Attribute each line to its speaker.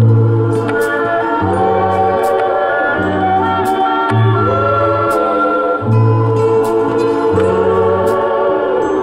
Speaker 1: Lord.